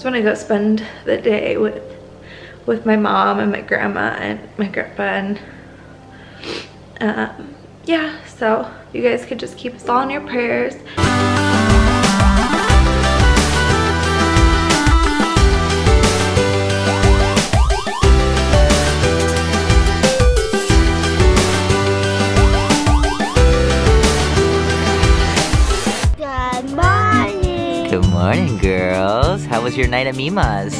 just want to go spend the day with with my mom and my grandma and my grandpa and um, yeah, so you guys could just keep us all in your prayers. Morning. Girls. How was your night at Mima's?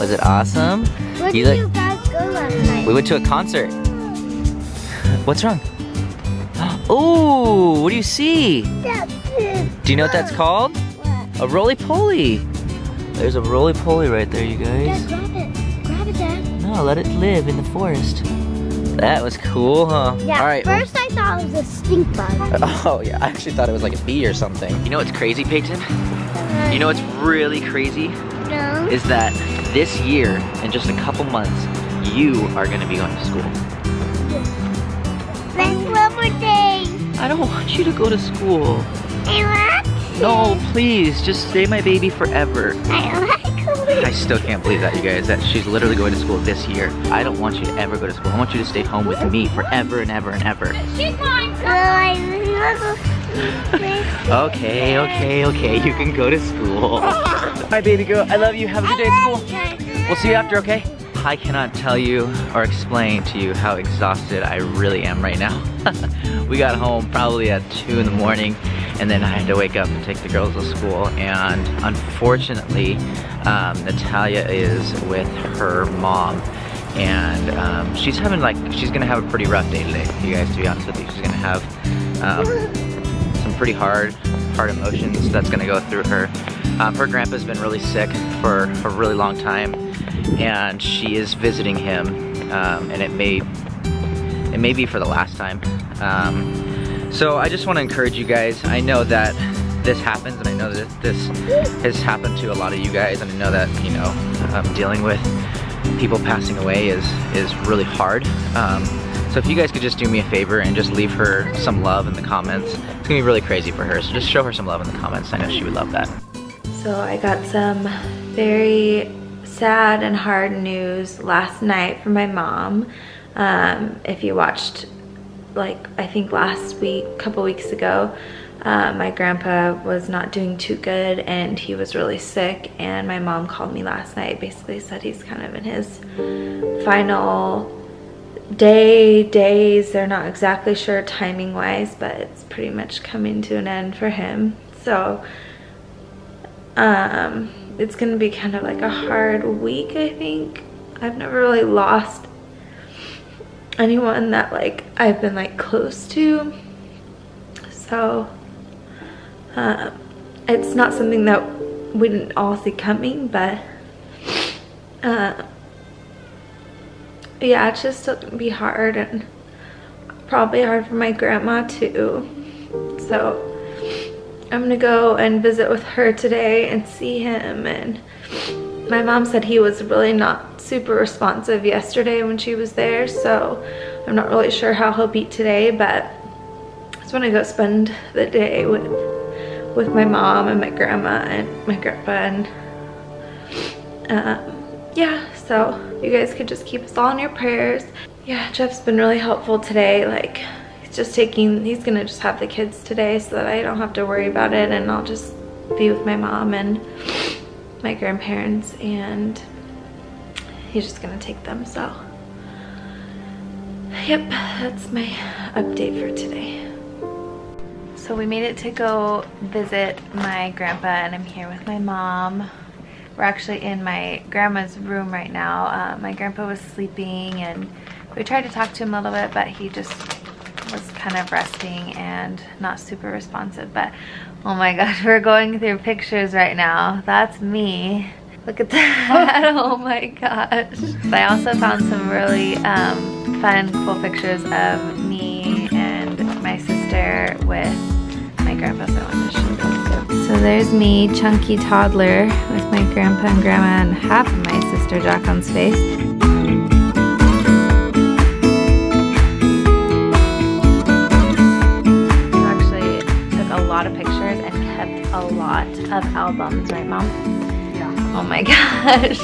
Was it awesome? Where You did you guys go last night? We went to a concert. What's wrong? Oh, what do you see? Do you know what that's called? What? A roly poly. There's a roly poly right there, you guys. Dad, grab it. Grab it, Dad. No, let it live in the forest. That was cool, huh? Yeah. All right. First, I thought it was a stink bug. Oh, yeah. I actually thought it was like a bee or something. You know what's crazy, Peyton? You know what's really crazy? No. Is that this year, in just a couple months, you are going to be going to school. Thanks, Rubber Day. I don't want you to go to school. I like No, please, just stay my baby forever. I like I still can't believe that, you guys, that she's literally going to school this year. I don't want you to ever go to school. I want you to stay home with me forever and ever and ever. She's mine. No, I Okay, okay, okay, you can go to school. Bye, baby girl. I love you. Have a good day at school. We'll see you after, okay? I cannot tell you or explain to you how exhausted I really am right now. we got home probably at 2 in the morning and then I had to wake up and take the girls to school and unfortunately um, Natalia is with her mom and um, she's having like, she's gonna have a pretty rough day today, you guys, to be honest with you. She's gonna have um, some pretty hard, hard emotions that's gonna go through her. Um, her grandpa's been really sick for a really long time, and she is visiting him, um, and it may, it may be for the last time. Um, so I just want to encourage you guys. I know that this happens, and I know that this has happened to a lot of you guys, and I know that you know um, dealing with people passing away is is really hard. So if you guys could just do me a favor and just leave her some love in the comments, it's gonna be really crazy for her. So just show her some love in the comments. I know she would love that. So I got some very sad and hard news last night from my mom. Um, if you watched, like I think last week, couple weeks ago, uh, my grandpa was not doing too good and he was really sick and my mom called me last night basically said he's kind of in his final day days they're not exactly sure timing wise but it's pretty much coming to an end for him. So um it's gonna be kind of like a hard week i think. I've never really lost anyone that like i've been like close to. So uh, it's not something that we didn't all see coming but uh, yeah it's just gonna be hard and probably hard for my grandma too. So I'm gonna go and visit with her today and see him. And my mom said he was really not super responsive yesterday when she was there. So I'm not really sure how he'll be today but I just want to go spend the day with with my mom and my grandma and my grandpa and um, yeah so you guys could just keep us all in your prayers. Yeah Jeff's been really helpful today. Like he's just taking he's gonna just have the kids today so that I don't have to worry about it and I'll just be with my mom and my grandparents and he's just gonna take them so. Yep that's my update for today. So we made it to go visit my grandpa and I'm here with my mom we're actually in my grandma's room right now. Uh, my grandpa was sleeping and we tried to talk to him a little bit but he just was kind of resting and not super responsive. But oh my gosh we're going through pictures right now. That's me. Look at that. Oh my gosh. But i also found some really um, fun cool pictures of me and my sister with my grandpa so i wanted to show. So there's me chunky toddler with my grandpa and grandma and half of my sister Jacqueline's face actually took a lot of pictures and kept a lot of albums, right mom? Yeah, Oh my gosh.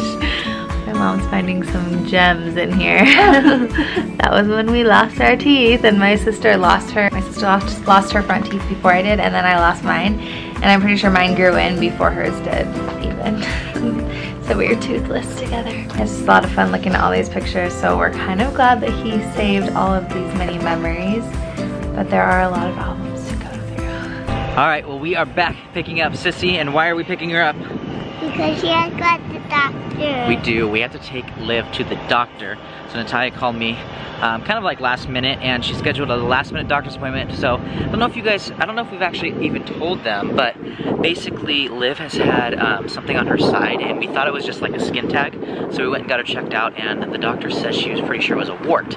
My mom's finding some gems in here. that was when we lost our teeth and my sister lost her. My sister lost, lost her front teeth before I did and then I lost mine. And I'm pretty sure mine grew in before hers did even. so we are toothless together. It's just a lot of fun looking at all these pictures. So we're kind of glad that he saved all of these many memories. But there are a lot of albums to go through. All right, well we are back picking up Sissy and why are we picking her up? Because she has got the doctor. We do. We have to take Liv to the doctor. Natalia called me um, kind of like last minute and she scheduled a last minute doctor's appointment. So I don't know if you guys, I don't know if we've actually even told them, but basically Liv has had um, something on her side and we thought it was just like a skin tag. So we went and got her checked out and the doctor said she was pretty sure it was a wart.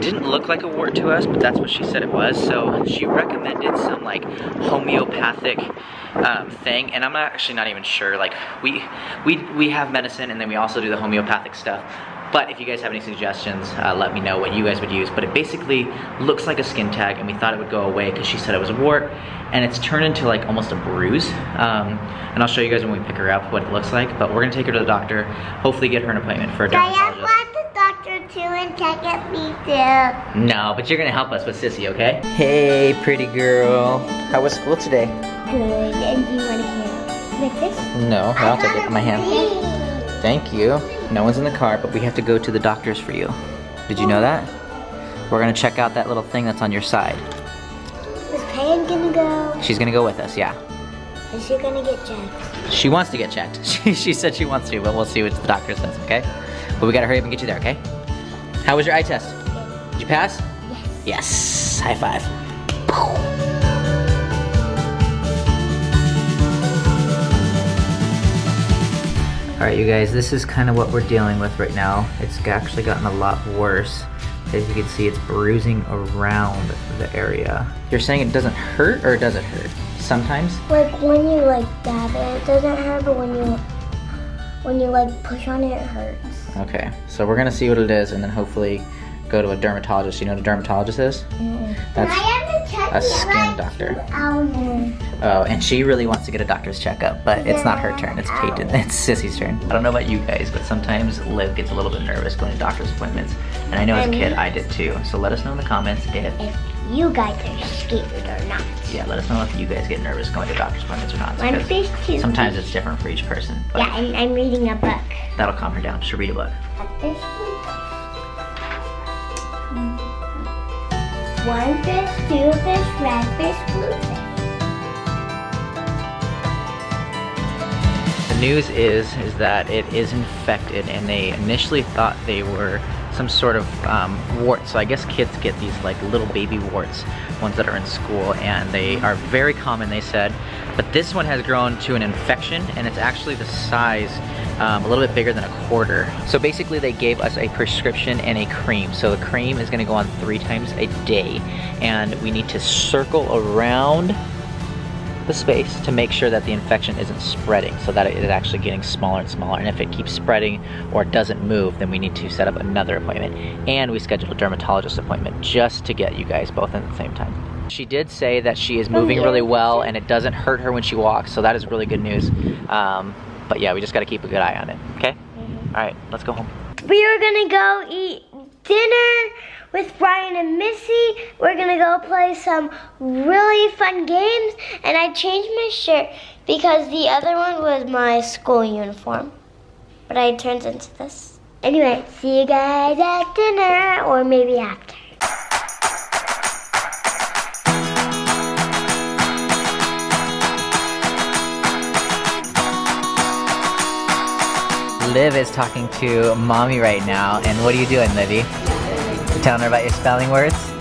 Didn't look like a wart to us, but that's what she said it was. So she recommended some like homeopathic um, thing and I'm actually not even sure like we we we have medicine and then we also do the homeopathic stuff but if you guys have any suggestions uh, let me know what you guys would use. But it basically looks like a skin tag and we thought it would go away because she said it was a wart and it's turned into like almost a bruise. Um, and I'll show you guys when we pick her up what it looks like but we're gonna take her to the doctor hopefully get her an appointment for a Diane dermatologist. wants the doctor too and check at me too. no but you're gonna help us with Sissy okay? Hey pretty girl. How was school today? Good. And do you want to hear? Like this? no I'll take it in my hand Thank you. No one's in the car, but we have to go to the doctor's for you. Did you know that? We're gonna check out that little thing that's on your side. Is Pan gonna go? She's gonna go with us, yeah. Is she gonna get checked? She wants to get checked. She, she said she wants to, but we'll see what the doctor says, okay? But we gotta hurry up and get you there, okay? How was your eye test? Did you pass? Yes. Yes. High five. Alright you guys, this is kind of what we're dealing with right now. It's actually gotten a lot worse. As you can see, it's bruising around the area. You're saying it doesn't hurt or does it hurt? Sometimes? Like when you like dab it, it doesn't hurt, but when you when you like push on it, it hurts. Okay, so we're gonna see what it is and then hopefully go to a dermatologist. You know what a dermatologist is? That's a skin doctor. Oh, and she really wants to get a doctor's checkup, but it's not her turn. It's Peyton. It's Sissy's turn. I don't know about you guys, but sometimes Liv gets a little bit nervous going to doctor's appointments. And I know as a kid I did too. So let us know in the comments if, If you guys are scared or not. yeah, let us know if you guys get nervous going to doctor's appointments or not. One because fish, two Sometimes it's different for each person. But Yeah, and I'm reading a book. that'll calm her down. She'll read a book. One fish, two fish, red fish, blue fish. The news is is that it is infected, and they initially thought they were some sort of um, wart. So I guess kids get these like little baby warts, ones that are in school, and they are very common. They said, but this one has grown to an infection, and it's actually the size. Um, a little bit bigger than a quarter. So basically they gave us a prescription and a cream. So the cream is gonna go on three times a day and we need to circle around the space to make sure that the infection isn't spreading so that it is actually getting smaller and smaller. And if it keeps spreading or it doesn't move then we need to set up another appointment. And we scheduled a dermatologist appointment just to get you guys both in at the same time. She did say that she is moving really well and it doesn't hurt her when she walks so that is really good news. Um, but yeah we just got to keep a good eye on it okay? Mhm. all right let's go home. We are gonna go eat dinner with Brian and Missy. We're gonna go play some really fun games, and I changed my shirt because the other one was my school uniform, but I turned into this. Anyway, see you guys at dinner, or maybe after. Liv is talking to mommy right now, and what are you doing, Livy? Telling her about your spelling words?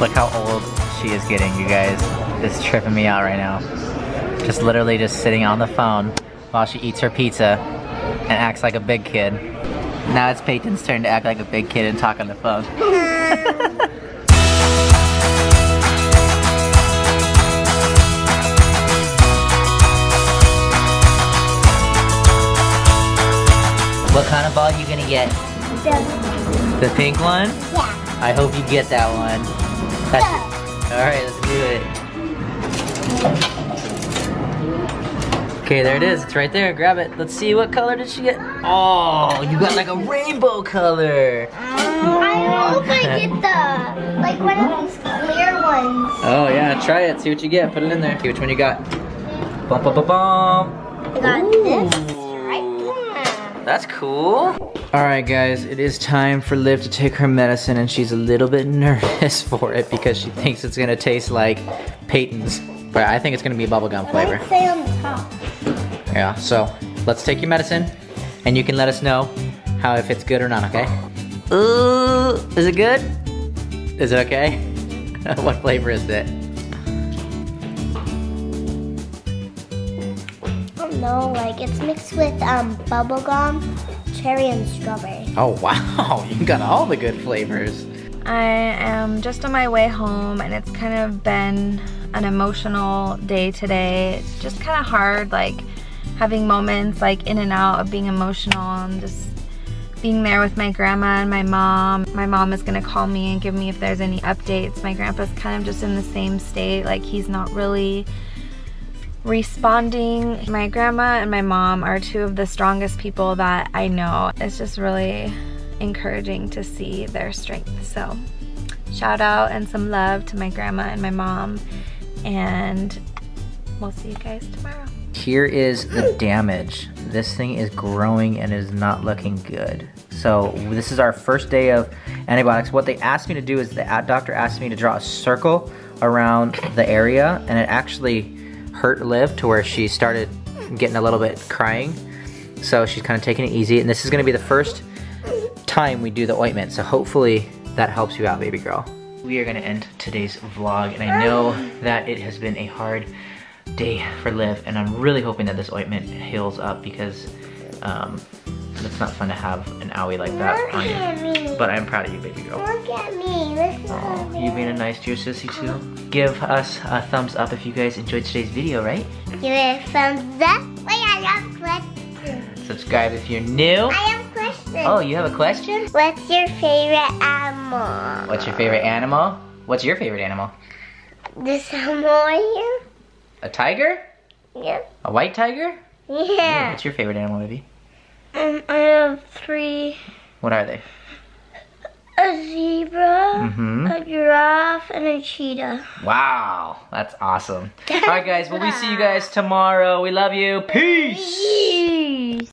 Look how old she is getting, you guys. It's tripping me out right now. Just literally just sitting on the phone while she eats her pizza and acts like a big kid. Now it's Peyton's turn to act like a big kid and talk on the phone. What kind of ball are you gonna get? The pink one? Yeah. I hope you get that one. That's Alright, let's do it. Okay, there it is. It's right there. Grab it. Let's see what color did she get. Oh, you got like a rainbow color. I hope I get the, like one of these clear ones. Oh yeah, try it. See what you get. Put it in there. See which one you got. Bum bum bum bum. I got this Ooh. right there. That's cool. All right, guys, it is time for Liv to take her medicine, and she's a little bit nervous for it because she thinks it's gonna taste like Peyton's, but I think it's gonna be bubblegum flavor. Let's say on the top. Yeah, so let's take your medicine, and you can let us know how if it's good or not, okay? Ooh, is it good? Is it okay? what flavor is it? No, like it's mixed with um bubble gum, cherry, and strawberry. Oh wow, you got all the good flavors. I am just on my way home and it's kind of been an emotional day today. It's just kind of hard like having moments like in and out of being emotional and just being there with my grandma and my mom. My mom is gonna call me and give me if there's any updates. My grandpa's kind of just in the same state, like he's not really responding. My grandma and my mom are two of the strongest people that I know. It's just really encouraging to see their strength. So shout out and some love to my grandma and my mom and we'll see you guys tomorrow. Here is the damage. This thing is growing and is not looking good. So this is our first day of antibiotics. What they asked me to do is the doctor asked me to draw a circle around the area and it actually hurt Liv to where she started getting a little bit crying. So she's kind of taking it easy and this is gonna be the first time we do the ointment. So hopefully that helps you out, baby girl. We are gonna end today's vlog and I know that it has been a hard day for Liv and I'm really hoping that this ointment heals up because um, it's not fun to have an owie like that Look on at you. me. But I'm proud of you, baby girl. Look at me. Listen Oh, you being a nice dear sissy too. Give us a thumbs up if you guys enjoyed today's video, right? Give it a thumbs up. Wait, I have questions. Subscribe if you're new. I have questions. Oh, you have a question? What's your favorite animal? What's your favorite animal? What's your favorite animal? This animal here? A tiger? Yeah. A white tiger? Yeah. What's your favorite animal, baby? Um, I have three. What are they? A zebra, Mm-hmm. a giraffe, and a cheetah. Wow, that's awesome. All right, guys. Well, we see you guys tomorrow. We love you. Peace. Peace.